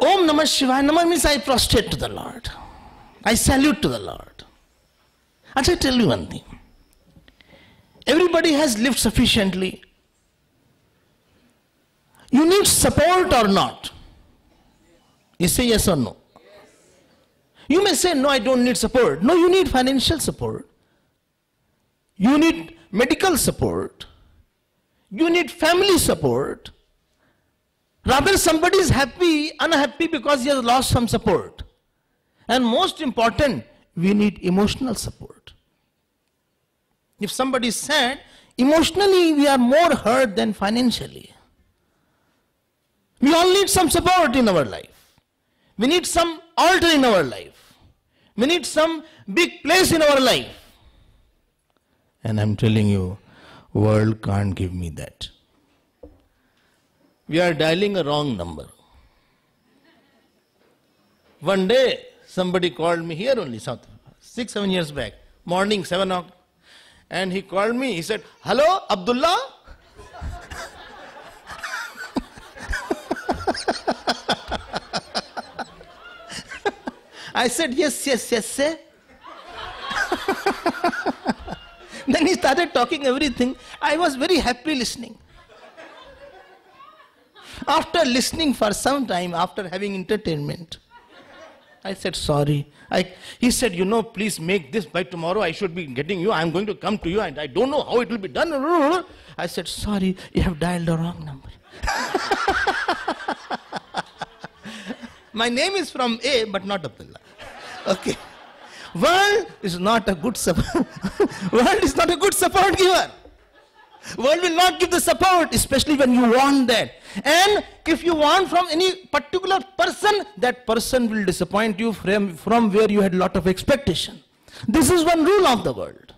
Om Namah Shivaya. Namah means I prostrate to the Lord. I salute to the Lord. I shall tell you one thing. Everybody has lived sufficiently. You need support or not? You say yes or no. You may say, No, I don't need support. No, you need financial support. You need medical support. You need family support. Rather, somebody is happy, unhappy because he has lost some support. And most important, we need emotional support. If somebody is sad, emotionally we are more hurt than financially. We all need some support in our life. We need some altar in our life. We need some big place in our life. And I'm telling you, world can't give me that. We are dialing a wrong number. One day, somebody called me here only, South, six, seven years back, morning, seven o'clock. And he called me, he said, Hello, Abdullah? I said, Yes, yes, yes, sir. then he started talking everything. I was very happy listening. After listening for some time, after having entertainment, I said, sorry. I, he said, you know, please make this by tomorrow. I should be getting you. I'm going to come to you and I don't know how it will be done. I said, sorry, you have dialed the wrong number. My name is from A, but not Abdullah. Okay. World is not a good support. World is not a good support giver. World will not give the support, especially when you want that. And if you want from any particular person, that person will disappoint you from, from where you had lot of expectation. This is one rule of the world.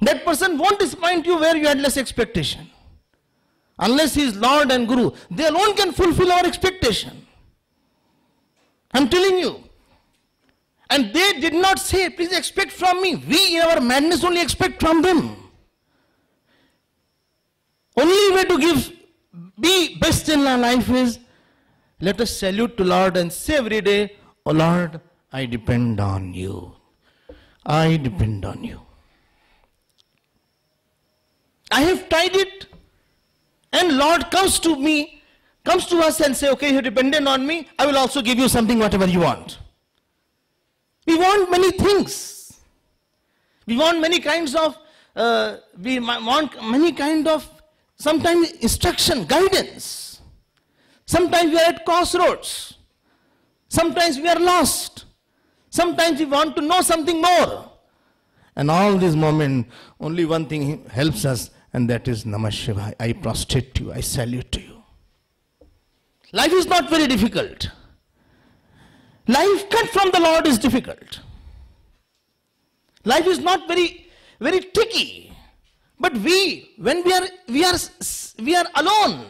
That person won't disappoint you where you had less expectation. Unless he is Lord and Guru. They alone can fulfill our expectation. I'm telling you. And they did not say, please expect from me. We in our madness only expect from them. Only way to give, be best in our life is, let us salute to Lord and say every day, Oh Lord, I depend on you. I depend on you. I have tried it. And Lord comes to me, comes to us and say, okay, you're dependent on me. I will also give you something, whatever you want. We want many things. We want many kinds of, uh, we want many kind of, sometimes instruction, guidance. Sometimes we are at crossroads. Sometimes we are lost. Sometimes we want to know something more. And all these moments, only one thing helps us, and that is Namah I prostrate to you, I salute to you. Life is not very difficult. Life cut from the Lord is difficult. Life is not very, very tricky. But we, when we are, we are, we are alone,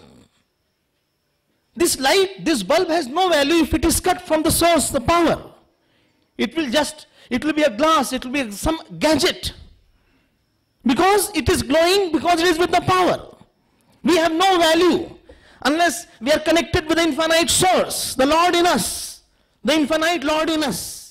this light, this bulb has no value if it is cut from the source, the power. It will just, it will be a glass, it will be some gadget. Because it is glowing, because it is with the power. We have no value unless we are connected with the infinite source, the Lord in us, the infinite Lord in us.